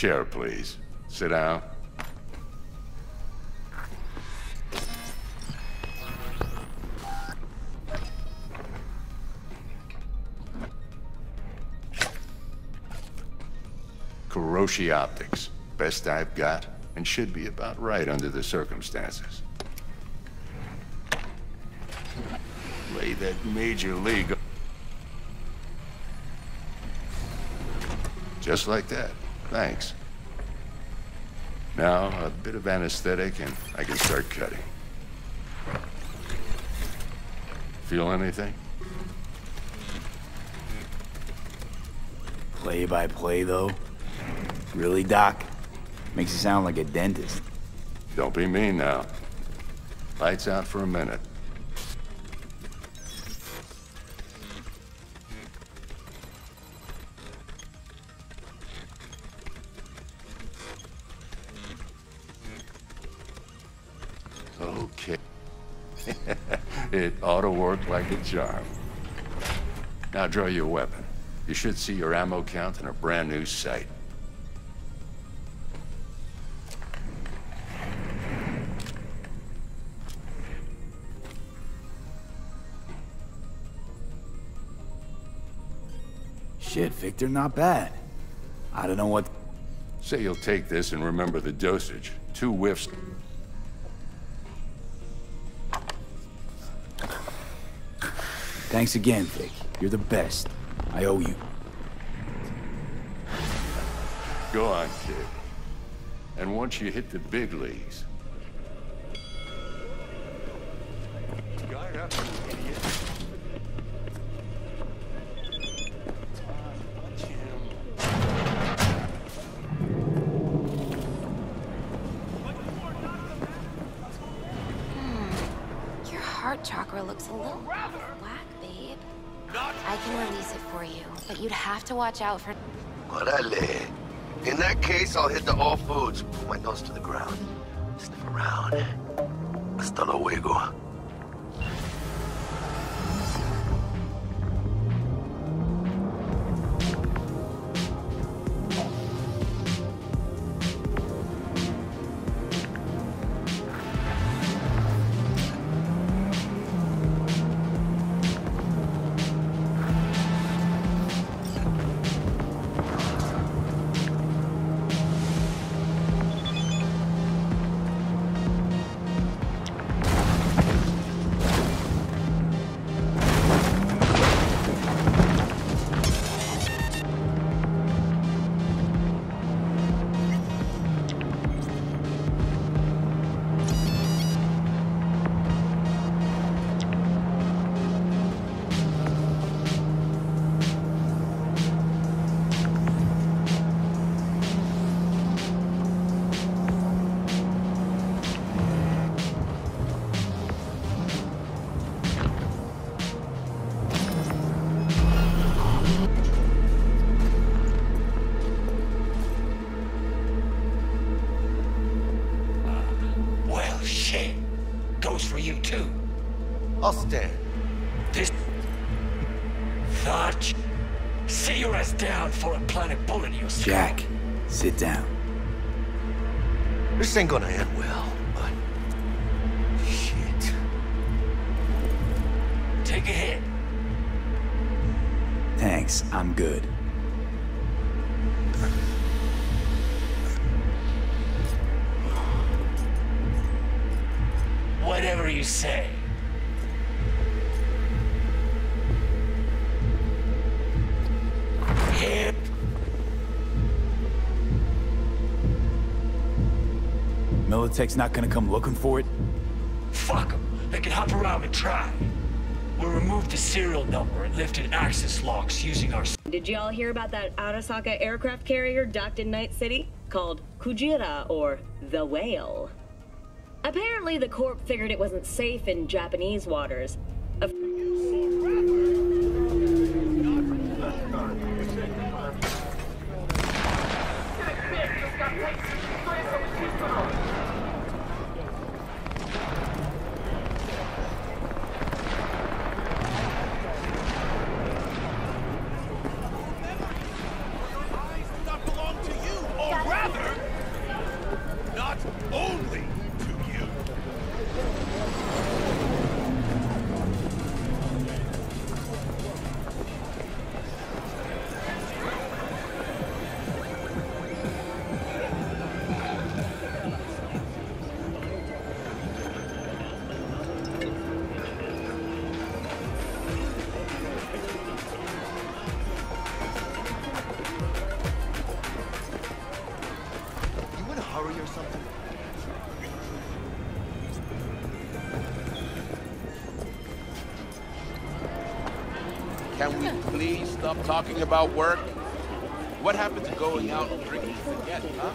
Chair, please. Sit down. Kiroshi Optics. Best I've got, and should be about right under the circumstances. Lay that major league... Just like that. Thanks. Now, a bit of anesthetic and I can start cutting. Feel anything? Play by play, though? Really, Doc? Makes you sound like a dentist. Don't be mean now. Lights out for a minute. Okay. it ought to work like a charm. Now draw your weapon. You should see your ammo count in a brand new sight. Shit, Victor, not bad. I don't know what... Say you'll take this and remember the dosage. Two whiffs. Thanks again, Vic. You're the best. I owe you. Go on, kid. And once you hit the big leagues... Guard up, idiot. Your heart chakra looks a little black, babe. I can release it for you, but you'd have to watch out for... Orale. In that case, I'll hit the all foods. Put my nose to the ground. Sniff around. Hasta luego. Shit. Goes for you, too. I'll stand. This... Thought... Sit your ass down for a plant a bullet in your skull. Jack, sit down. This ain't gonna end well, but... Shit. Take a hit. Thanks, I'm good. Whatever you say. Hit. Militech's not gonna come looking for it? Fuck them. They can hop around and try. We removed the serial number and lifted access locks using our Did y'all hear about that Arasaka aircraft carrier docked in Night City? Called Kujira or the Whale. Apparently, the Corp figured it wasn't safe in Japanese waters. A Or something? Can we please stop talking about work? What happened to going out and drinking again, huh?